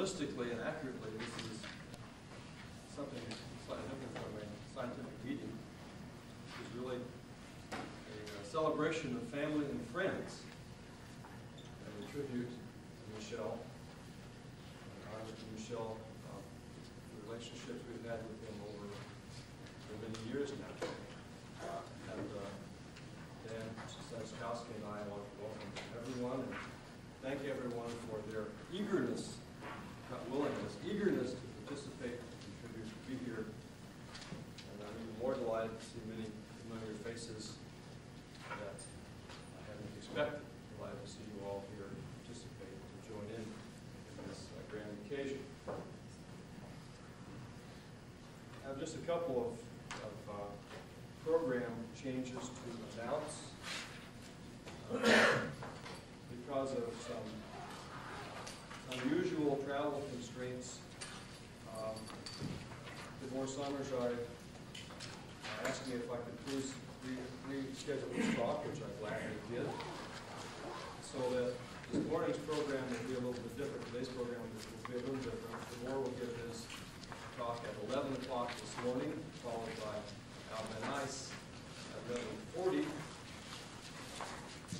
realistically and accurately, this is something slightly different from a scientific meeting. It's really a uh, celebration of family and friends, and a tribute to Michel, an honor to Michel, uh, the relationships we've had with him over for many years now. And uh, Dan Saskowski and I want to welcome everyone and thank everyone for their eagerness not willingness, eagerness to participate, and contribute, to be here. And I'm even more delighted to see many familiar faces that I hadn't expected. Glad to see you all here participate, to join in in this uh, grand occasion. I have just a couple of, of uh, program changes to announce. Uh, Because of some unusual travel constraints. Um, Gabor Somorjai uh, asked me if I could please re- reschedule this talk, which I gladly did, so that this morning's program will be a little bit different. Today's program will be a little different. DeMore will give his at 11 o'clock this morning, followed by Al Vannice at 11:40.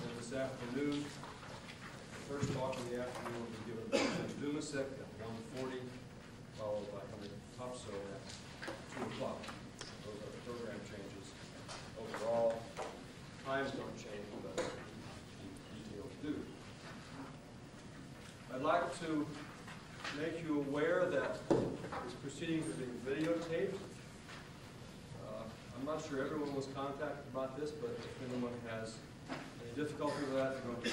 And this afternoon, the first talk in the afternoon will be given by Jim Dumesic at 1.40, followed by Henry Topsøe at two o'clock. Those are the program changes. Overall, times don't change, but details do. I'd like to make you aware that this proceeding is being videotaped. Uh, I'm not sure everyone was contacted about this, but if anyone has any difficulty with that, you're going to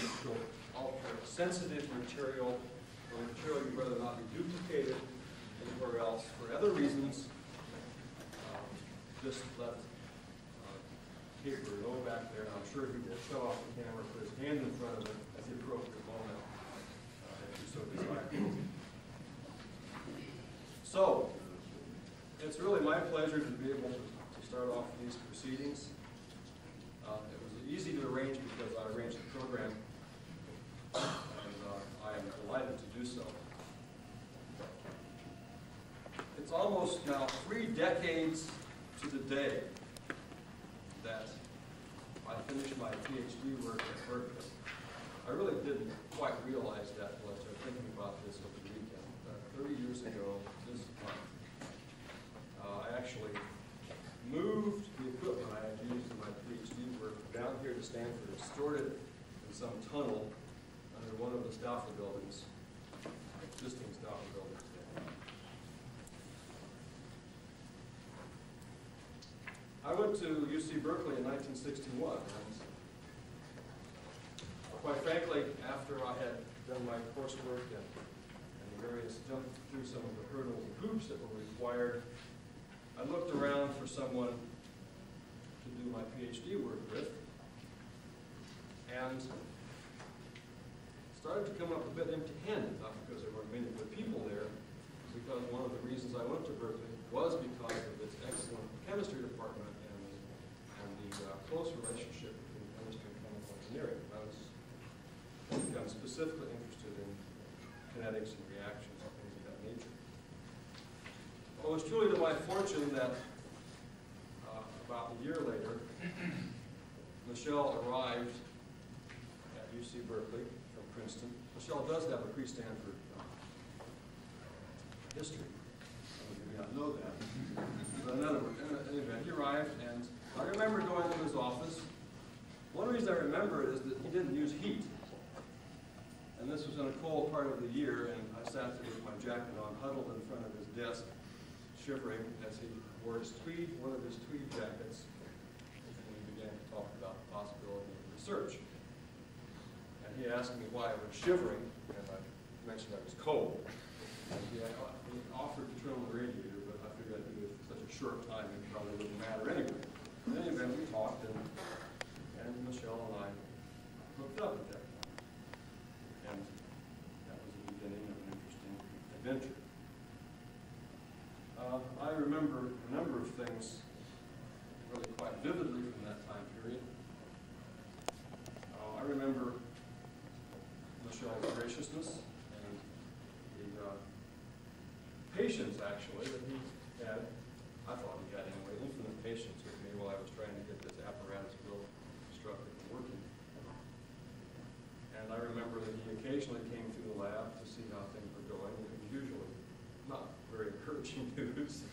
all sensitive material or material you'd rather not be duplicated anywhere else for other reasons. um, Just let uh, Kate know back there, and I'm sure he will shut off the camera, put his hand in front of it at the appropriate moment, uh, if you so desire. So, it's really my pleasure to be able to start off these proceedings. Uh, It was easy to arrange because I arranged the program, and uh, I am delighted to do so. It's almost now three decades to the day that I finished my PhD work at Berkeley. I really didn't quite realize that until I started thinking about this over the weekend. Uh, 30 years ago this month, uh, I actually moved the equipment I had used in my PhD work down here to Stanford and stored it in some tunnel under one of the Stauffer buildings, existing Stauffer buildings. I went to UC Berkeley in 1961, and quite frankly, after I had done my coursework and, and various, jumped through some of the hurdles and hoops that were required, I looked around for someone to do my PhD work with, and started to come up a bit empty-handed, not because there weren't many good people there, because one of the reasons I went to Berkeley was because of its excellent chemistry department and, and the uh, close relationship between chemistry and chemical engineering. I was I'm specifically interested in kinetics and reactions and things of that nature. Well, it was truly to my fortune that uh, about a year later, Michel arrived Berkeley from Princeton. Michel does have a pre-Stanford uh, history. Some of you may not know that. But in other words, in any event, he arrived, and I remember going to his office. One reason I remember it is that he didn't use heat. And this was in a cold part of the year, and I sat there with my jacket on, huddled in front of his desk, shivering as he wore his tweed, one of his tweed jackets, and we began to talk about the possibility of research. He asked me why I was shivering, and I mentioned I was cold. He, he offered to turn on the radiator, but I figured I'd do it for such a short time, it probably wouldn't matter anyway. In any event, we talked, and, and Michel and I hooked up at that and that was the beginning of an interesting adventure. Uh, I remember a number of things really quite vividly from that time period. Uh, I remember Michel's graciousness and the uh, patience, actually, that he had. I thought he had anyway, infinite patience with me while I was trying to get this apparatus built, constructed, and working. And I remember that he occasionally came through the lab to see how things were going. It was usually not very encouraging news.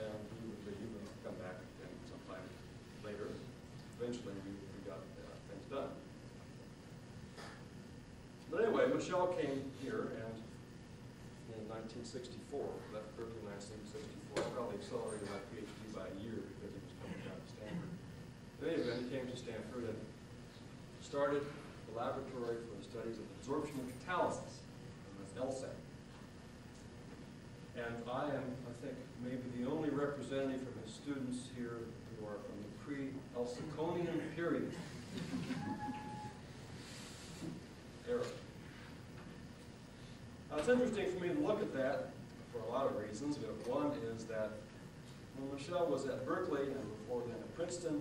And he would leave and come back again sometime later. Eventually, we, we got uh, things done. But anyway, Michel came here and in 1964, left Berkeley in 1964, probably accelerated my PhD by a year because he was coming down to Stanford. In any event, he came to Stanford and started the laboratory for the studies of adsorption and catalysis, and that's LSAC. And I am, I think, maybe the only representative from his students here who are from the pre-Elsaconian period. Era. Now, it's interesting for me to look at that for a lot of reasons, but one is that when Michel was at Berkeley and before then at Princeton,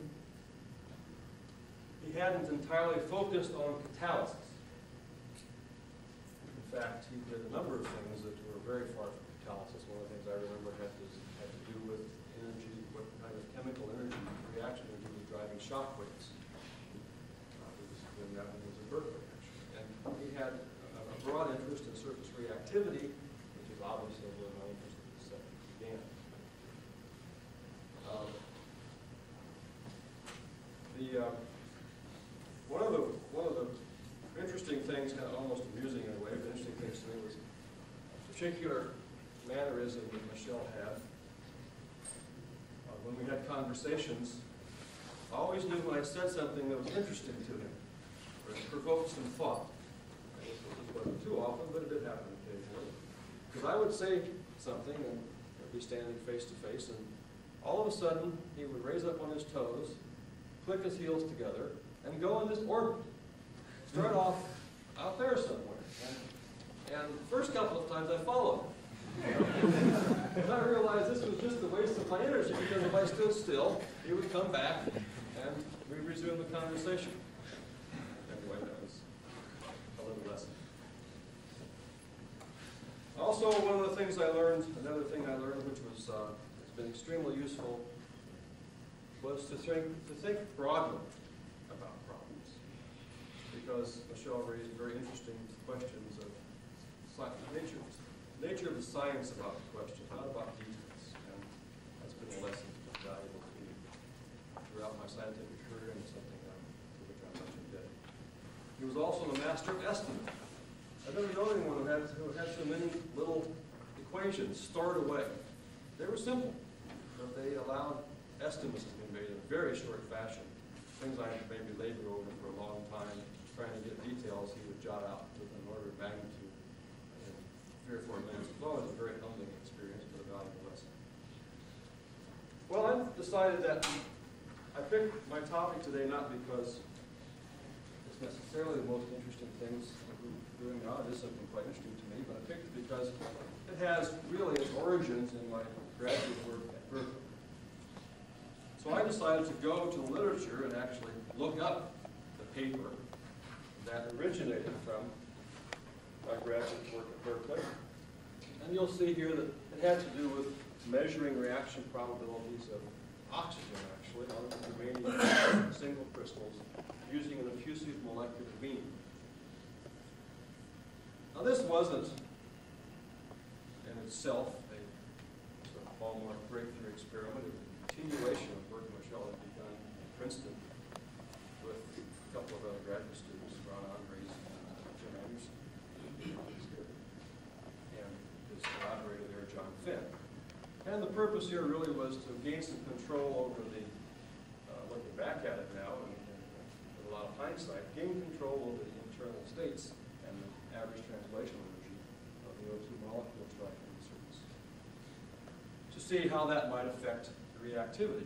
he hadn't entirely focused on catalysis. In fact, he did a number of things that were very far from catalysis. One of the things I remember had to, had to do with energy, what kind of chemical energy, reaction energy was driving shock waves. Uh, was when that one was at Berkeley, actually. And he had a broad interest reactivity, which is obviously where my interest in the subject began. Um, the uh, one of the one of the interesting things, kind of almost amusing in a way, but interesting things to me was a particular mannerism that Michel had. Uh, when we had conversations, I always knew when I said something that was interesting to him, or provoked some thought. This wasn't too often, but it did happen. Because I would say something, and be standing face to face, and all of a sudden, he would raise up on his toes, click his heels together, and go in this orbit. Start off out there somewhere. And, the first couple of times I followed. and I realized this was just a waste of my energy because if I stood still, he would come back and we resume the conversation. anyway, that was a little lesson. Also, one of the things I learned, another thing I learned, which was, uh, has been extremely useful, was to think, to think broadly about problems. Because Michel raised very interesting questions of nature, nature of the science about the question, not about details. And that's been a lesson that's valuable to me throughout my scientific career and something um, to which I'm much indebted. He was also the master of estimate. I've never known anyone who had, who had so many little equations stored away. They were simple, but they allowed estimates to be made in a very short fashion. Things I had maybe labored over for a long time, trying to get details, he would jot out with an order of magnitude in three or four minutes. It was always a very humbling experience, but a valuable lesson. Well, I've decided that I picked my topic today not because it's necessarily the most interesting things doing now. It is something quite interesting to me, but I picked it because it has really its origins in my graduate work at Berkeley. So I decided to go to literature and actually look up the paper that originated from my graduate work at Berkeley. And you'll see here that it had to do with measuring reaction probabilities of oxygen, actually, on the germanium single crystals using an effusive molecular beam. Now, this wasn't in itself a sort of hallmark breakthrough experiment. It was a continuation of work Michel had begun in Princeton with a couple of other graduate students, Ron Andres and Jim Anderson, and his collaborator there, John Fenn. And the purpose here really was to gain some control over the, uh, looking back at it now, and, and with a lot of hindsight, gain control over the internal states and the average translation energy of the O2 molecule striking the surface. To see how that might affect the reactivity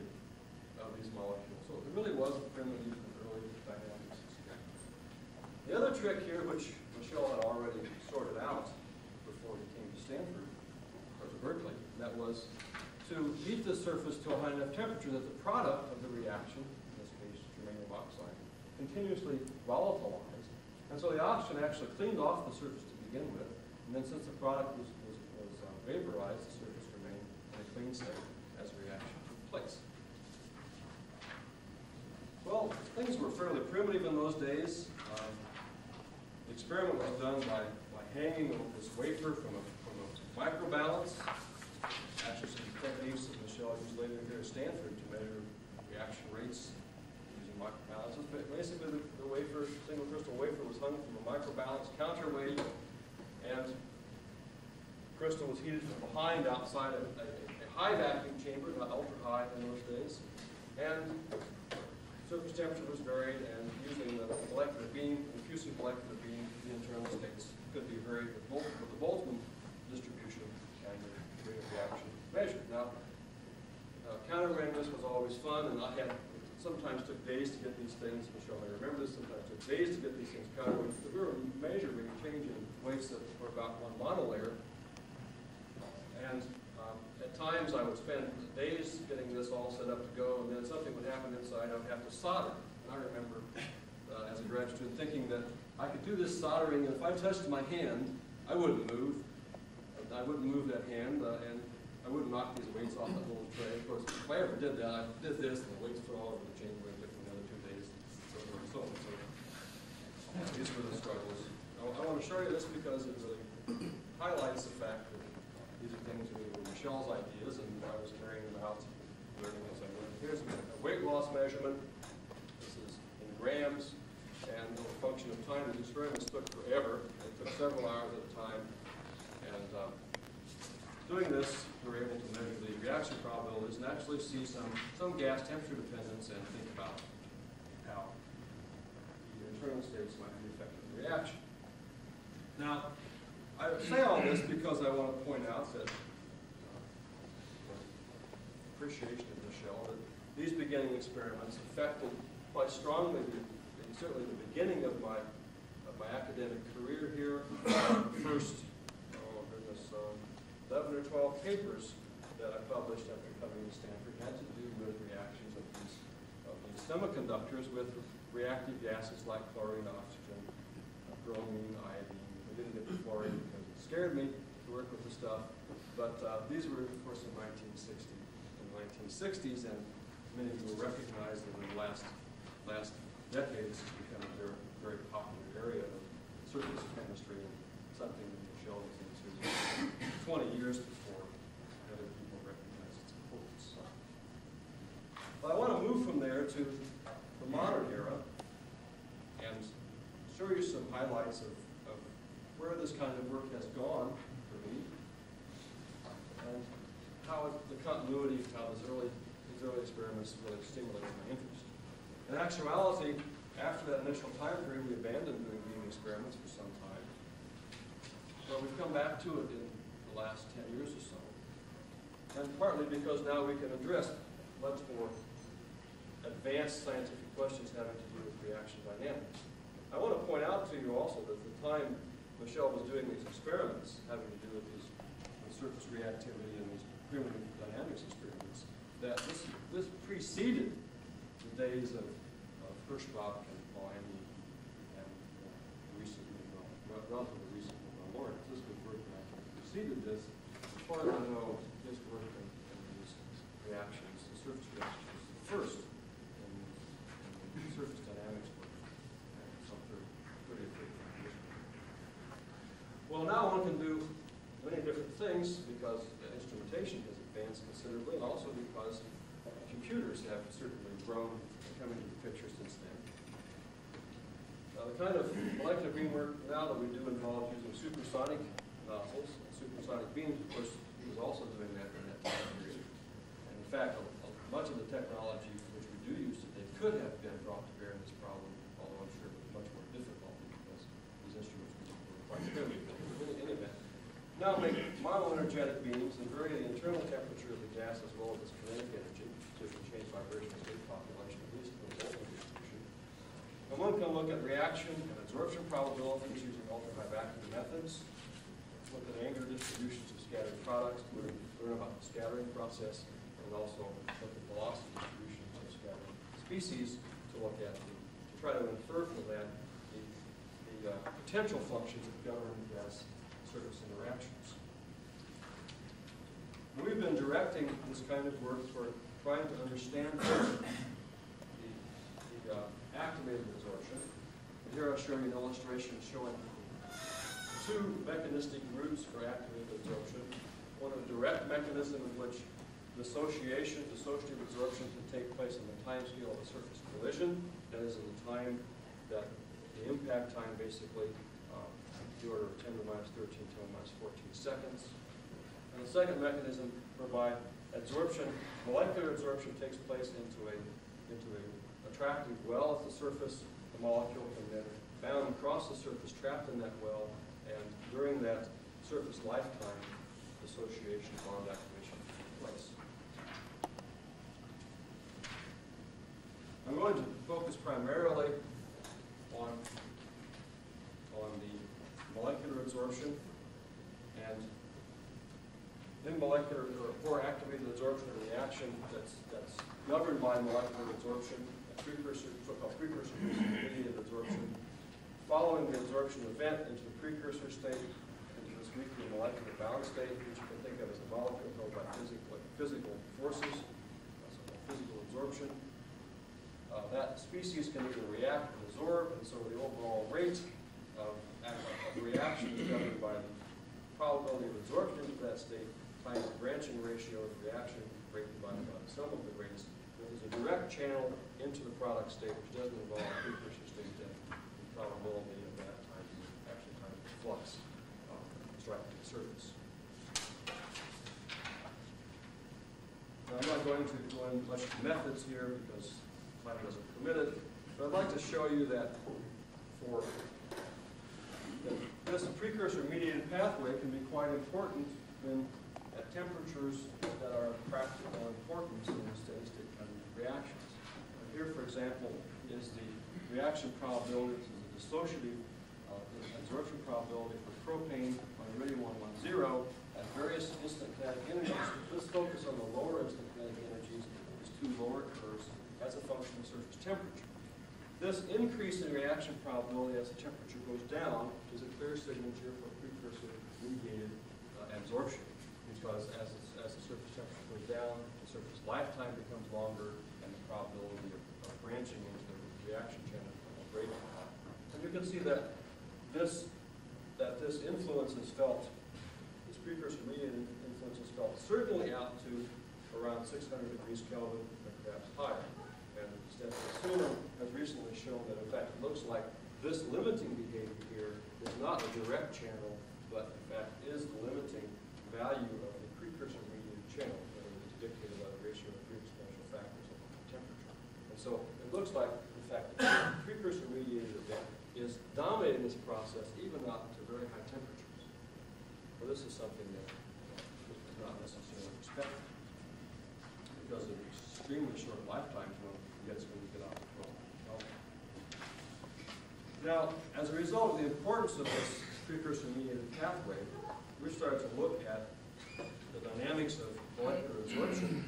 of these molecules. So it really was a primitive and early dynamics. The other trick here, which Michel had already sorted out before he came to Stanford, or to Berkeley, that was to heat the surface to a high enough temperature that the product of the reaction, in this case germanium oxide, continuously volatilized. And so the oxygen actually cleaned off the surface to begin with, and then since the product was, was, was uh, vaporized, as the reaction took place. Well, things were fairly primitive in those days. Um, the experiment was done by, by hanging this wafer from a, from a microbalance. Actually, some techniques that Michel used later here at Stanford to measure reaction rates using microbalances. But basically, the, the wafer, single crystal wafer was hung from a microbalance counterweight, and crystal was heated from behind outside a, a, a high vacuum chamber, not ultra high in those days. And surface temperature was varied, and using the molecular beam, diffusive molecular beam, the internal states could be varied with, with the Boltzmann distribution and the rate of reaction measured. Now, uh, counterweighing this was always fun, and I had sometimes took days to get these things. Michel may remember this. Sometimes took days to get these things counterweighted. Because we were measuring change in weights that were about one monolayer, and times I would spend days getting this all set up to go, and then something would happen inside. I would have to solder. And I remember uh, as a graduate student thinking that I could do this soldering, and if I touched my hand, I wouldn't move. I wouldn't move that hand, uh, and I wouldn't knock these weights off that little tray. Of course, if I ever did that, I did this, and the weights fell all over the chamber. It took another two days, so forth and so on. So these were the struggles. I, I want to show you this because it really highlights the fact that these are things that were Michel's ideas, and I was carrying them out, learning as I went. Here's a weight loss measurement. This is in grams, and the function of time. These experiments took forever. They took several hours at a time, and um, doing this, we were able to measure the reaction probabilities and actually see some, some gas temperature dependence and think about how the internal states might be affecting the reaction. Now, I say all this because I want to point out that uh, appreciation of Michel, that these beginning experiments affected quite strongly the, certainly the beginning of my of my academic career here. First, oh goodness, um, 11 or 12 papers that I published after coming to Stanford had to do with reactions of these, of these semiconductors with reactive gases like chlorine, oxygen, bromine, iodine. We didn't get the fluorine scared me to work with the stuff. But uh, these were, of course, in 1960, in the 1960s, and many of you will recognize that in the last last decade, this has become a very, very popular area of surface chemistry and something that Michel was into 20 years before other people recognized its importance. But I want to move from there to the modern era and show you some highlights of, this kind of work has gone for me and how it, the continuity of how these early, these early experiments really stimulated my interest. In actuality, after that initial time period, we abandoned doing beam experiments for some time. But we've come back to it in the last 10 years or so. And partly because now we can address much more advanced scientific questions having to do with reaction dynamics. I want to point out to you also that the time Michel was doing these experiments having to do with these with surface reactivity and these primitive dynamics experiments, that this, this preceded the days of, of Herschbach and Polanyi and uh, recently, well, relatively recently, Lawrence. This was work that preceded this. As far as I know, his work in, in these reactions, the surface reactions, was the first in, in the surface dynamics work. uh, Some thirty, thirty, thirty-five years ago. Can do many different things because the instrumentation has advanced considerably and also because computers have certainly grown come into the picture since then. Now, the kind of molecular beam work now that we do involves using supersonic nozzles, supersonic beams, of course, he was also doing that during that time period. And in fact, a- a- much of the technology which we do use today could have been brought to bear in this problem, although I'm sure it was much more difficult because these instruments were quite primitive. In any- any event, now make monoenergetic beams and vary the internal temperature of the gas as well as its kinetic energy, can change vibrational state population, at least for the Boltzmann distribution. And one can look at reaction and adsorption probabilities using ultra-high vacuum methods. Look at angular distributions of scattered products to learn, learn about the scattering process, and also look at velocity distributions of scattered species to look at, the- to try to infer from that the, the uh, potential functions that govern gas surface interactions. We've been directing this kind of work toward trying to understand the, the uh, activated adsorption. And here I'll show you an illustration showing two mechanistic routes for activated adsorption. One a direct mechanism in which dissociation, dissociative adsorption can take place on the time scale of a surface collision, that is in the time that the impact time basically, uh, the order of 10 to the minus 13, 10 to the minus 14 seconds. The second mechanism whereby adsorption, molecular adsorption takes place into a, into a attractive well at the surface. The molecule can then bound across the surface, trapped in that well, and during that surface lifetime, association bond activation takes place. I'm going to focus primarily on, on the molecular adsorption and in molecular or, or activated adsorption or reaction that's, that's governed by molecular adsorption, a precursor, so-called precursor mediated adsorption, following the adsorption event into the precursor state, into this weakly molecular bound state, which you can think of as a molecule held by physical, physical forces, called physical adsorption. Uh, that species can either react or absorb, and so the overall rate of, of reaction is governed by the probability of adsorption into that state times the branching ratio of reaction rate divided by the sum of the rates. If there's a direct channel into the product state, which doesn't involve precursor state, then the probability of that time actually time flux uh, striking the surface. Now, I'm not going to go into much methods here because time doesn't permit it, but I'd like to show you that for that this precursor mediated pathway can be quite important when at temperatures that are of practical importance in the steady state kind of reactions. Here, for example, is the reaction probability, this is the dissociative uh, adsorption probability for propane on iridium 110 at various instant kinetic energies. Let's focus on the lower instant kinetic energies, these two lower curves, as a function of surface temperature. this increase in reaction probability as the temperature goes down is a clear signature for precursor mediated uh, adsorption. Because as, as the surface temperature goes down, the surface lifetime becomes longer and the probability of of branching into the reaction channel becomes greater. And you can see that this, that this influence is felt, this precursor mediated influence is felt certainly out to around 600 degrees Kelvin and perhaps higher. And Stephanie Suman has recently shown that in fact it looks like this limiting behavior here is not a direct channel, but in fact is the limiting value of the precursor mediated channel, that is dictated by the ratio of three exponential factors of temperature. And so it looks like, in fact, the precursor mediated event is dominating this process even up to very high temperatures. Well, this is something that is not necessarily expected because of extremely short lifetimes when gets when you get out of control. Now, as a result of the importance of this precursor mediated pathway, we started to look at the dynamics of molecular adsorption.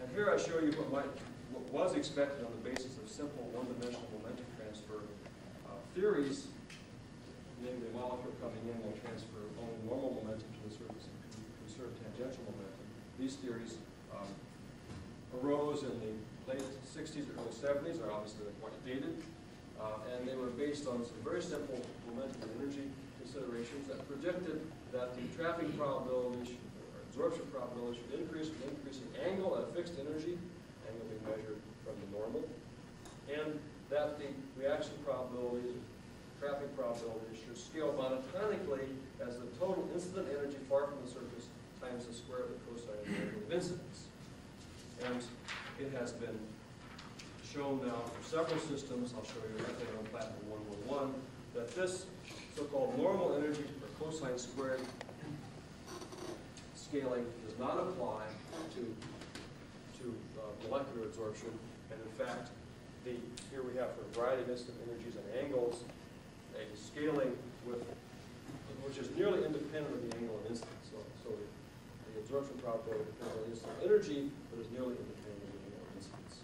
And here I show you what might, what was expected on the basis of simple one-dimensional momentum transfer uh, theories, namely the molecule coming in will transfer only normal momentum to the surface and conserve tangential momentum. These theories um, arose in the late 60s, early 70s, are obviously quite dated, uh, and they were based on some very simple momentum and energy considerations that predicted that the trapping probability, should- or adsorption probability should increase with increasing angle at a fixed energy, angle being measured from the normal, and that the reaction probabilities, trapping probabilities should scale monotonically as the total incident energy far from the surface times the square of the cosine of the angle incidence. And it has been shown now for several systems, I'll show you right there on platinum 111, that this so-called normal energy cosine squared scaling does not apply to, to uh, molecular adsorption. And in fact, the, here we have for a variety of incident energies and angles, a scaling with, which is nearly independent of the angle of incidence. So, so the, adsorption probability depends on incident energy, but is nearly independent of the angle of incidence.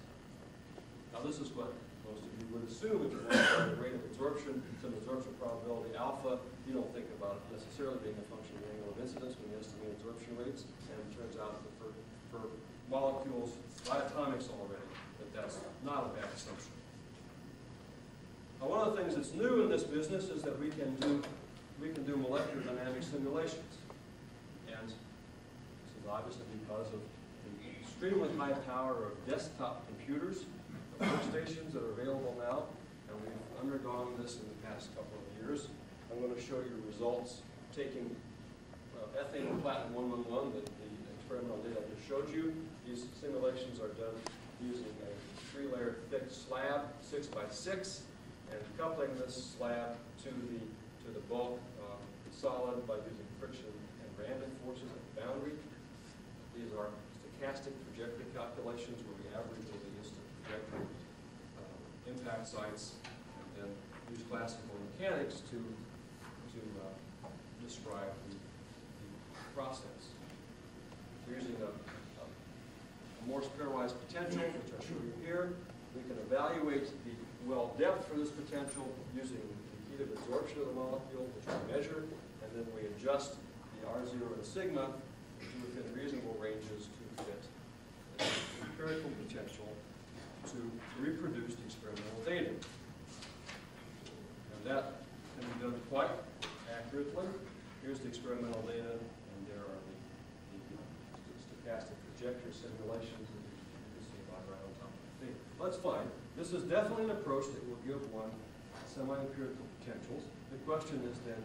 Now, this is what most of you would assume if you want to the rate of adsorption, some adsorption probability alpha. You don't think about it necessarily being a function of the angle of incidence when you estimate adsorption rates. And it turns out that for, for molecules, diatomics already, that that's not a bad assumption. Now, one of the things that's new in this business is that we can do, we can do molecular dynamic simulations. And this is obviously because of the extremely high power of desktop computers, workstations that are available now, and we've undergone this in the past couple of years. I'm going to show you results taking uh, ethane and platinum 111, that the experimental data I just showed you. These simulations are done using a three-layer thick slab, six by six, and coupling this slab to the to the bulk um, solid by using friction and random forces at the boundary. These are stochastic trajectory calculations where we average over um, impact sites and then use classical mechanics to to uh, describe the, the process. We're using a, a, a Morse pairwise potential, which I'll show you here. We can evaluate the well depth for this potential using the heat of adsorption of the molecule, which we measure, and then we adjust the R0 and sigma to within reasonable ranges to fit the empirical potential to reproduce experimental data. And that can be done quite accurately. Here's the experimental data, and there are the, the stochastic trajectory simulations that you can see by right on top of the thing. That's fine. This is definitely an approach that will give one semi-empirical potentials. The question is then,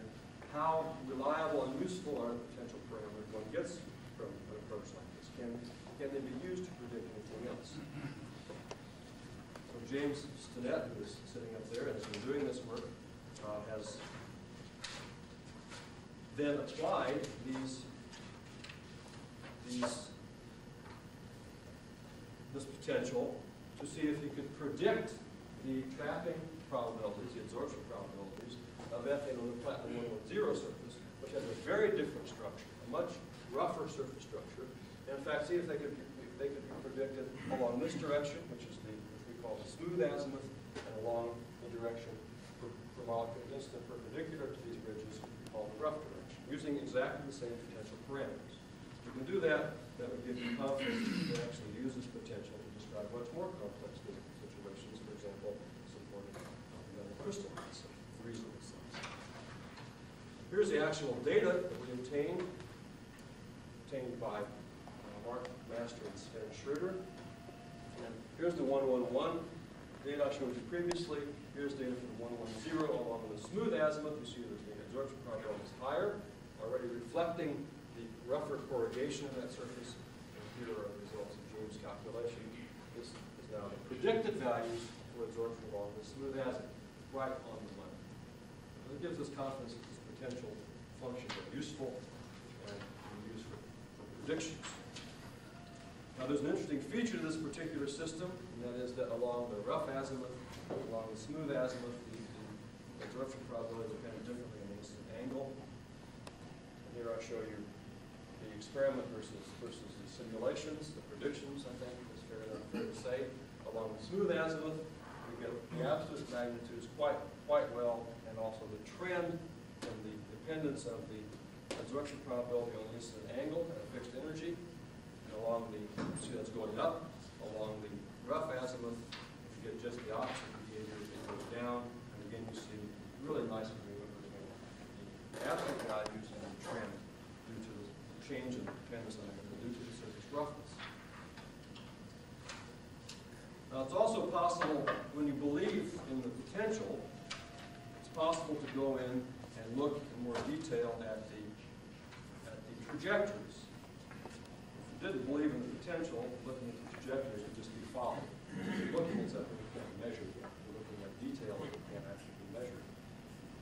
how reliable and useful are the potential parameters one gets from an approach like this? Can, can they be used to predict anything else? James Stinnett, who is sitting up there and has been doing this work, uh, has then applied these, these, this potential to see if he could predict the trapping probabilities, the adsorption probabilities of ethane on the platinum 110 surface, which has a very different structure, a much rougher surface structure. And in fact, see if they could if they could be predicted along this direction, which is the which we call the smooth azimuth, and along the direction perpendicular to these ridges called the rough direction, using exactly the same potential parameters. If you can do that, that would give you confidence that you can actually use this potential to describe much more complex situations, for example, supporting metal crystallines of reasonable size. Here's the actual data that we obtained, obtained by uh, Mark Master and Sven Schroeder. Here's the 111 data I showed you previously. Here's data for the 110 along the smooth azimuth. You see that the adsorption probability is higher, already reflecting the rougher corrugation of that surface. And here are the results of James' calculation. This is now the predicted values for adsorption along the smooth azimuth, right on the line. And It gives us confidence that this potential function are useful and can be used for predictions. Now, there's an interesting feature to this particular system, and that is that along the rough azimuth, along the smooth azimuth, the adsorption probabilities are kind of differently in angle. And here I'll show you the experiment versus, versus the simulations, the predictions, I think, is fair enough fair to say. Along the smooth azimuth, we get the absolute magnitudes quite, quite well, and also the trend and the dependence of the adsorption probability on the instant angle at a fixed energy. Along the, you see that's going up, along the rough azimuth, if you get just the opposite behavior, it goes down. And again, you see really nice agreement between the absolute values and the trend due to the change in the, due to the surface roughness. Now, it's also possible, when you believe in the potential, it's possible to go in and look in more detail at the, at the trajectories. Didn't believe in the potential, looking at the trajectories would just be followed. Looking at something you can't measure yet. You're looking at detail that can't actually be measured.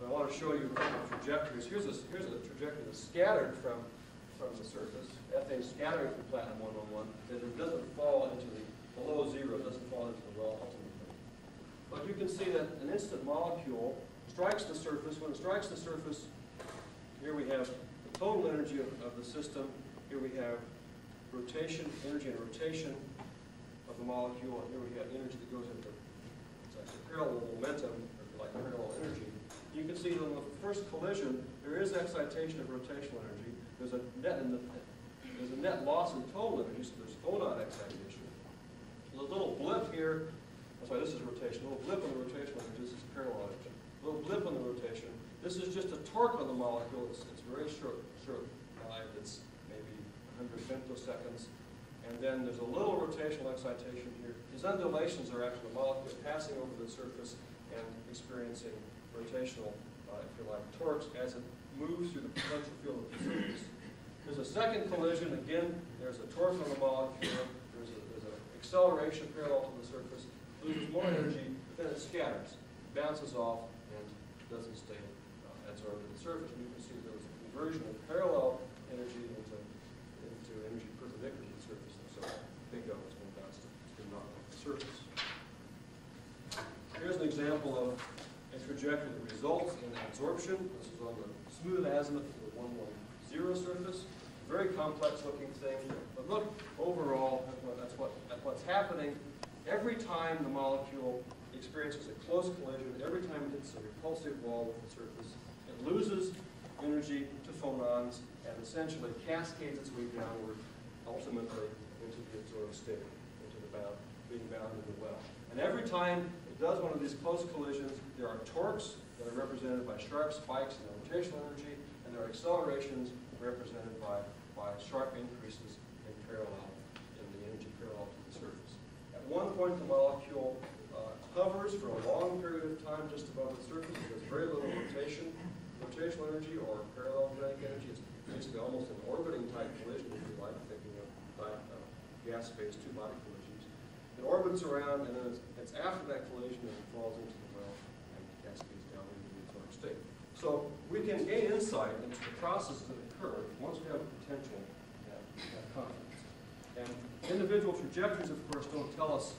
But I want to show you a couple of trajectories. Here's a, here's a trajectory that's scattered from, from the surface. Ethane scattering from platinum 111, that it doesn't fall into the, below zero, doesn't fall into the well ultimately. But you can see that an instant molecule strikes the surface. When it strikes the surface, here we have the total energy of, of the system. Here we have rotation, energy and rotation of the molecule, and here we have energy that goes into, it's parallel momentum, or like parallel energy. You can see that on the first collision, there is excitation of rotational energy. There's a net, in the, there's a net loss in total energy, so there's phonon excitation. The little blip here, I'm sorry, this is rotation, a little blip on the rotational energy, this is parallel energy. A little blip on the rotation. This is just a torque on the molecule, it's, it's very short, short it's 100 femtoseconds. And then there's a little rotational excitation here. These undulations are actually the molecule passing over the surface and experiencing rotational, uh, if you like, torques as it moves through the potential field of the surface. There's a second collision, again, there's a torque on the molecule, there's a, there's an acceleration parallel to the surface, loses more energy, but then it scatters, bounces off, and doesn't stay uh, adsorbed to the surface. And you can see there was a conversion of parallel energy into surface. So bingo, knocked off the surface. Here's an example of a trajectory that results in adsorption. This is on the smooth azimuth of the 110 surface. Very complex looking thing. But look overall that's what, at what's happening every time the molecule experiences a close collision, every time it hits a repulsive wall with the surface, it loses energy to phonons and essentially cascades its way downward, ultimately into the adsorbed state, into the bound, being bound in the well. And every time it does one of these close collisions, there are torques that are represented by sharp spikes in the rotational energy, and there are accelerations represented by, by sharp increases in parallel, in the energy parallel to the surface. At one point, the molecule uh, hovers for a long period of time just above the surface. There's very little rotation, rotational energy or parallel kinetic energy. It's basically almost an orbiting type collision, if you like, thinking of uh, gas phase two body collisions. It orbits around, and then it's, it's after that collision that it falls into the well and cascades down into the adsorbed state. So we can gain insight into the processes that occur once we have a potential at, at confidence. And individual trajectories, of course, don't tell us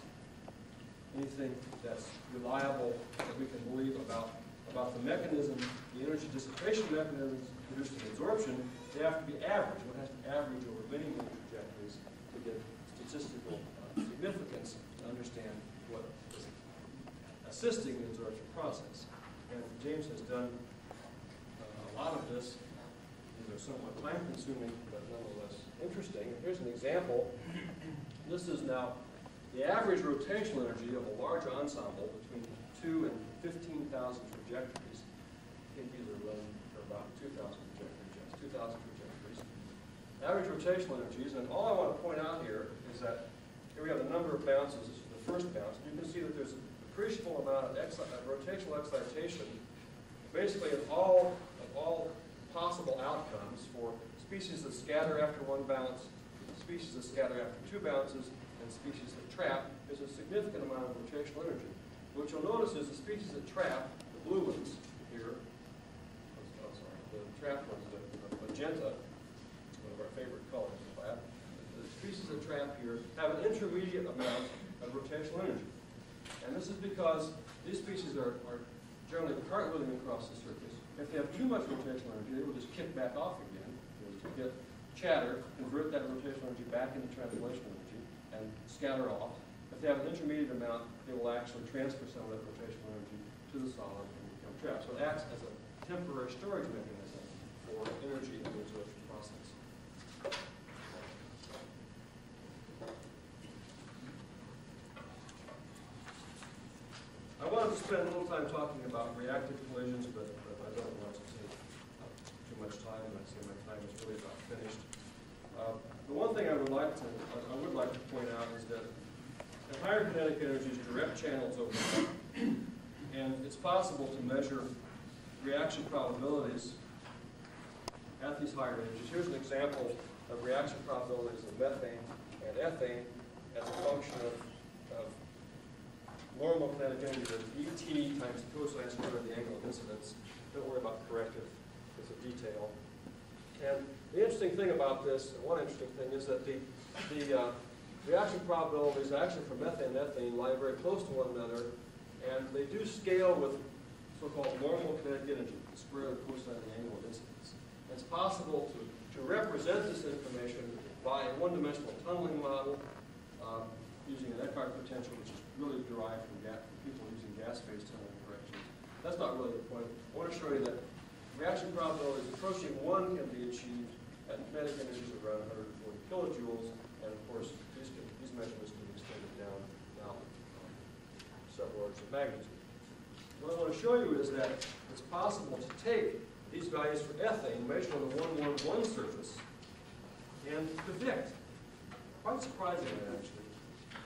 anything that's reliable that we can believe about, about the mechanism, the energy dissipation mechanisms produced in adsorption. They have to be average. One has to average over many, many trajectories to get statistical uh, significance to understand what is assisting the adsorption process. And James has done uh, a lot of this. These are somewhat time-consuming, but nonetheless interesting. Here's an example. This is now the average rotational energy of a large ensemble between two and 15,000 trajectories. These are for about 2,000 trajectories, yes, 2,000 trajectories. Average rotational energies, and all I want to point out here is that here we have the number of bounces. This is the first bounce. and You can see that there's an appreciable amount of, of rotational excitation, basically of all, of all possible outcomes for species that scatter after one bounce, species that scatter after two bounces, and species that trap, there's a significant amount of rotational energy. What you'll notice is the species that trap, the blue ones here, oh, sorry, the trap ones, the magenta, one of our favorite colors, Plaid, the species that trap here have an intermediate amount of rotational energy. And this is because these species are, are generally cartwheeling across the surface. If they have too much rotational energy, they will just kick back off again. They'll get chatter, convert that rotational energy back into translation energy, and scatter off. If they have an intermediate amount, they will actually transfer some of that rotational energy to the solid and become trapped. So it acts as a temporary storage mechanism for energy process. I wanted to spend a little time talking about reactive collisions, but but I don't want to take up too much time, and I see my time is really about finished. Uh, The one thing I would like to, I- I would like to point out is that at higher kinetic energies, direct channels overlap, and it's possible to measure reaction probabilities at these higher energies. Here's an example of reaction probabilities of methane and ethane as a function of, of normal kinetic energy of ET times the cosine of the angle of incidence. Don't worry about corrective, it's a detail. And the interesting thing about this, one interesting thing, is that the, the uh, reaction probabilities actually for methane and ethane lie very close to one another, and they do scale with so-called normal kinetic energy, the square of the cosine of the angle of incidence. It's possible to, to represent this information by a one-dimensional tunneling model um, using an Eckart potential, which is really derived from, gas, from people using gas phase tunneling corrections. That's not really the point. I want to show you that reaction probabilities approaching one can be achieved at kinetic energies of around 140 kilojoules, and of course, these, can, these measurements can be extended down now um, several orders of magnitude. What I want to show you is that it's possible to take these values for ethane, measured on the 111 surface, and predict, quite surprisingly actually,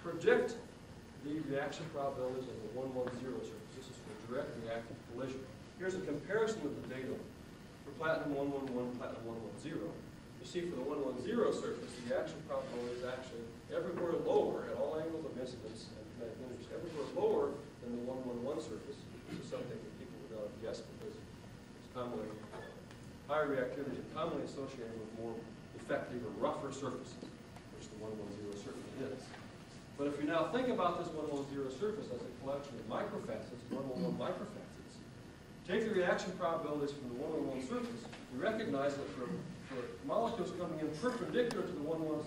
predict the reaction probabilities of the 110 surface. This is for direct reactive collision. Here's a comparison of the data for platinum 111, platinum 110. You see for the 110 surface, the reaction probability is actually everywhere lower at all angles of incidence and kinetic energies, everywhere lower than the 111 surface. This is something that people would not have guessed commonly, higher reactivity is commonly associated with more effective or rougher surfaces, which the 110 certainly is. But if you now think about this 110 surface as a collection of microfacets, 111 microfacets, take the reaction probabilities from the 111 surface, you recognize that for, for molecules coming in perpendicular to the 110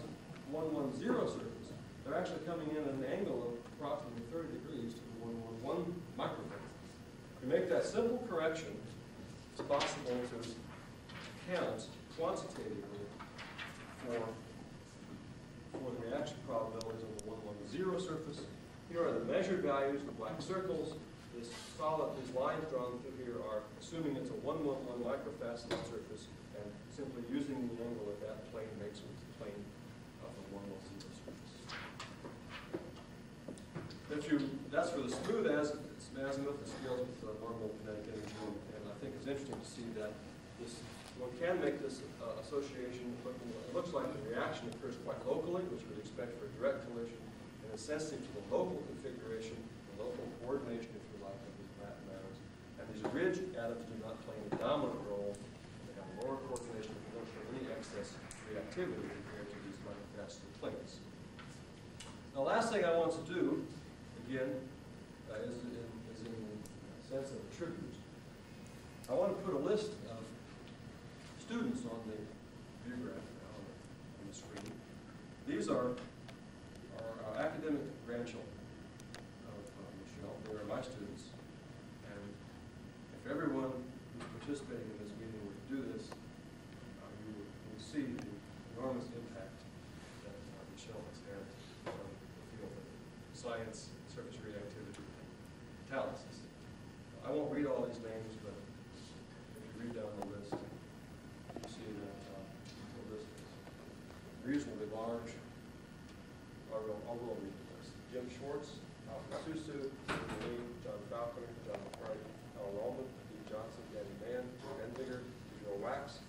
surface, they're actually coming in at an angle of approximately 30 degrees to the 111 microfacets. You make that simple correction, it's possible to count quantitatively for, for the reaction probabilities on the 110 surface. Here are the measured values, the black circles. This solid, these lines drawn through here are assuming it's a 111 microfaceted surface, and simply using the angle of that plane makes it the plane of the 110 surface. If you, that's for the smooth azimuth, azimuth, it scales with the normal kinetic energy, think it's interesting to see that this, one can make this uh, association, look- it looks like the reaction occurs quite locally, which would expect for a direct collision, and it's sensitive to the local configuration, the local coordination, if you like, of these atoms. And these ridge atoms do not play any dominant role, they have lower coordination, show any excess reactivity compared to these microfaceted plates. The last thing I want to do, again, uh, is in, is in the sense of a tribute. I want to put a list of students on the on the screen. These are our uh, academic grandchildren of uh, Michel. They are my students. And if everyone who's participating in this meeting were to do this, uh, you would, see the enormous impact that uh, Michel has had on the field of science, surface reactivity, and catalysis. I won't read all these names, but large. The list. Jim Schwartz, Alfred Susu, Stephen Lee, John Falconer, John McCarty, Alan Rowland, Pete Johnson, Danny Mann, Ben Digger, Joe Wax,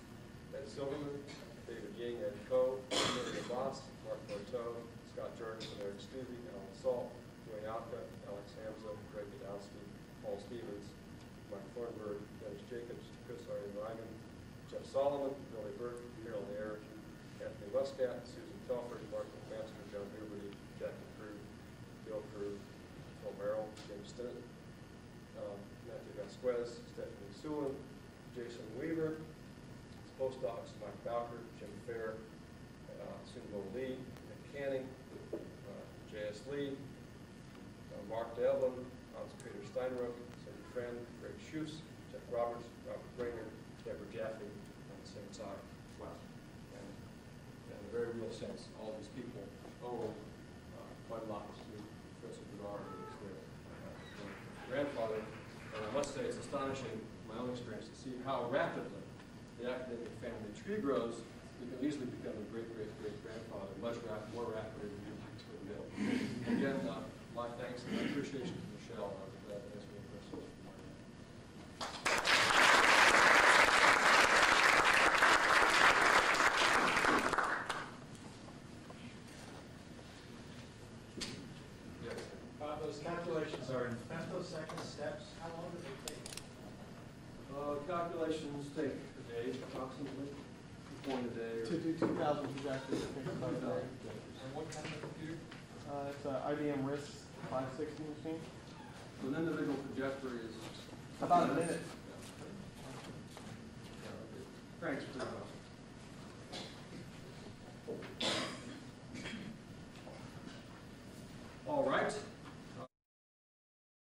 Ed Silverman, David Ying, Ed Ko, Mary Voss, Mark Barteau, Scott Jorgensen, Eric Stuve, Alan Salt, Dwayne Alka, Alex Hamza, Greg Gdowski, Paul Stevens, Mike Thornburg, Dennis Jacobs, Chris Arian Lyman, Jeff Solomon, Billy Burke, Carol Air, Anthony Westcott, Telford, Mark McMaster, John Huberty, Jackie Crew, Bill Crew, Phil Merrill, James Stinnett, um, Matthew Vasquez, Stephanie Sewell, Jason Weaver, postdocs Mike Bowker, Jim Fair, uh, Sunbo Lee, Nick Canning, uh, J.S. Lee, uh, Mark Devlin, Hans Peter Steinrück, Cindy Friend, Greg Schus, Jeff Roberts, Robert Brainerd, Deborah Jaffe on the same side. Wow. And very real sense, all these people owe uh, quite a lot to Professor who was their uh, grandfather. And I must say, it's astonishing, my own experience, to see how rapidly the academic family tree grows. You can easily become a great, great, great grandfather, much rap- more rapidly than you'd like to admit. Again, uh, my thanks and my appreciation to Michel